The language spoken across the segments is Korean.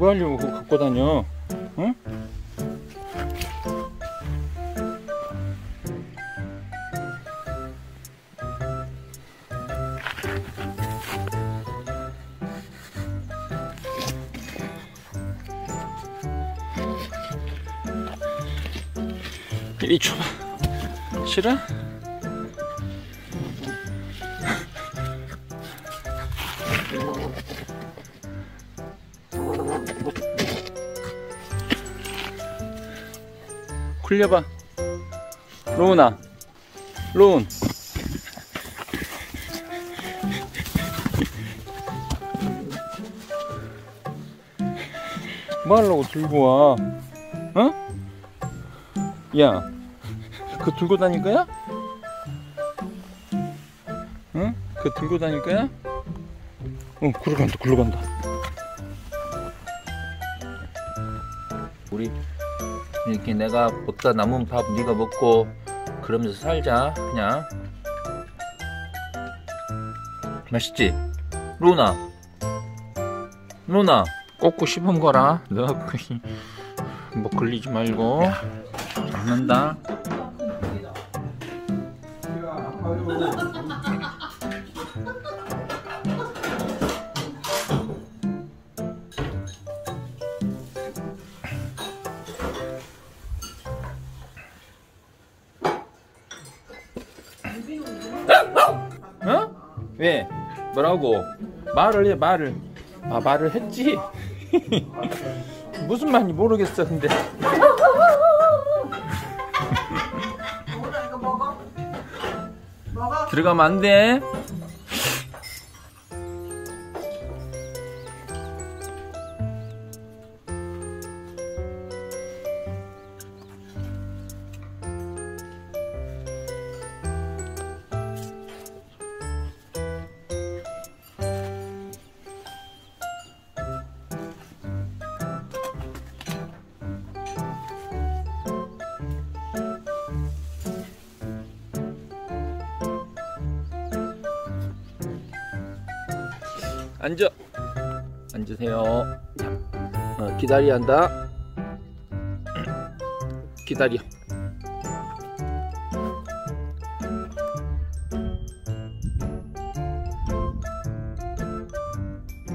뭐 하려고 갖고 다녀? 응? 이리 줘봐. 싫어? 굴려봐. 로운아. 로운. 뭐 하려고 들고 와? 어? 야, 그거 들고 다닐 거야? 응? 그거 들고 다닐 거야? 응, 굴러 간다, 굴러 간다. 우리 이렇게 내가 먹다 남은 밥 네가 먹고 그러면서 살자, 그냥. 맛있지? 루나. 루나, 꼭꼭 씹은 거라. 너, 뭐 걸리지 말고. 잡는다. 왜? 뭐라고? 말을 해 말을. 아 말을 했지. 무슨 말인지 모르겠어 근데. 들어가면 안 돼. 앉아. 앉으세요. 자, 어, 기다려 한다. 기다려.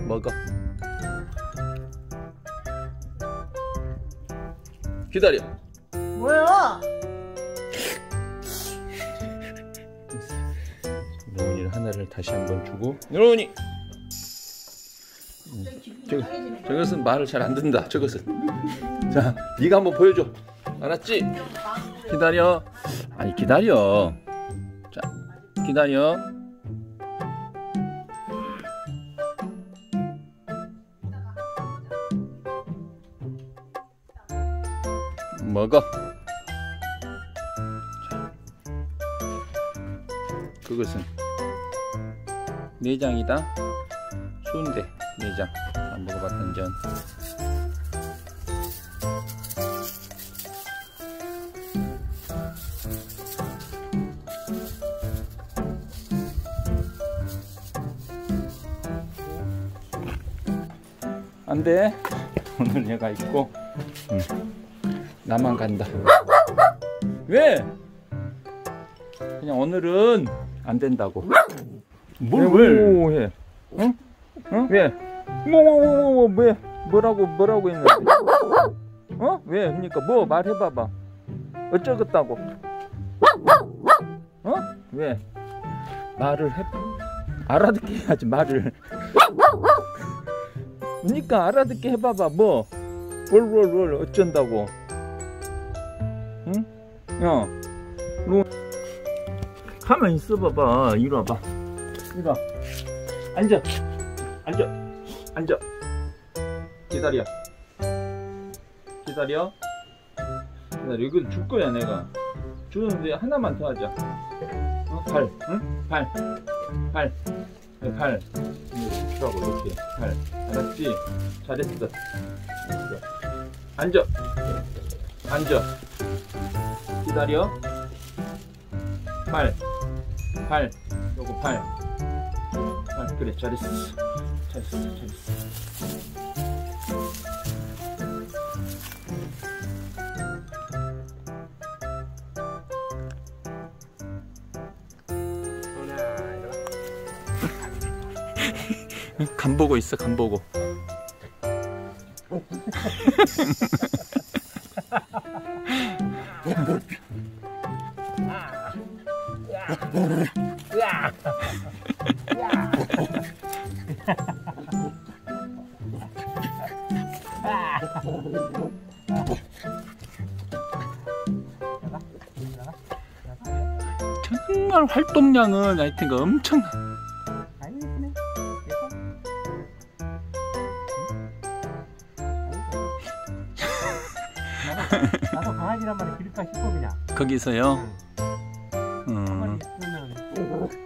먹어. 기다려. 뭐야? 노은이를 하나를 다시 한번 주고 노은이 저, 저것은 말을 잘 안 듣는다 저것은. 자 네가 한번 보여줘. 알았지? 기다려. 아니 기다려. 자 기다려. 먹어. 자, 그것은 내장이다 순대 내장 안 먹어봤던 전 안돼 오늘 얘가 있고 응. 나만 간다 왜 그냥 오늘은 안 된다고 뭘 왜? 해? 응? 응? 왜? 뭐뭐뭐뭐 뭐, 왜? 뭐라고 뭐라고 했는데? 어? 왜? 그러니까 뭐 말해봐봐. 어쩌겠다고? 어? 왜? 말을 해. 알아듣게 해야지 말을. 그러니까 알아듣게 해봐봐 뭐. 뭘뭘뭘 어쩐다고? 응? 야, 너 가만 있어봐봐. 이리 와봐. 이리 와. 앉아. 앉아. 앉아. 기다려. 기다려. 기다려. 이거 줄 거야, 내가. 주는데 하나만 더 하자. 어? 발. 응? 발. 발. 네, 발. 주라고, 이렇게. 발. 알았지? 잘했어. 이렇게. 앉아. 앉아. 기다려. 발. 발. 요거 발. 아, 그래 잘했어 됐어, 됐어. 간 보고 있어 간 보고 정말 활동량은 하여튼 그 엄청 나도, 강아지란 말이 기를까 싶어 그냥. 거기서요? 한 음,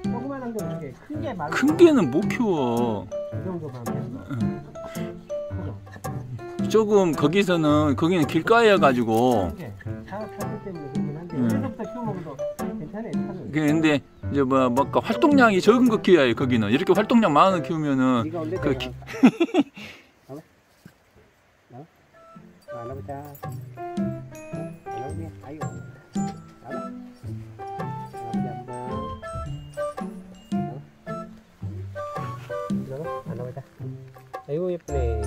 조그만한 거 이렇게 큰게 말고 큰 개는 못 키워. 이 정도만 되는 크죠 조금 거기서는 거기는 길가여 가지고 근데 이제 뭐 뭐까 활동량이 적은 거 키워야 거기는. 이렇게 활동량 많은 거 키우면은 그그 한번. 나와 안 나와보자. 아이고 예쁘네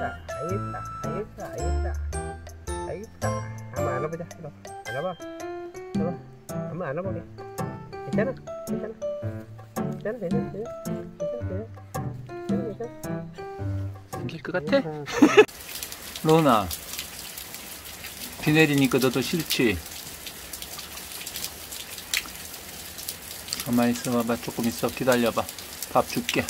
아이다 아이다 아이다 아이다. 아이다. 한번 안아보자 이거. 안아봐. 이거 한번 안아보게. 괜찮아 괜찮아. 괜찮아 괜찮아 괜찮아 괜찮아 괜찮아. 생길 것 같아? 로나 비 내리니까 너도 싫지? 가만히 있어 봐봐. 조금 있어. 기다려봐. 밥 줄게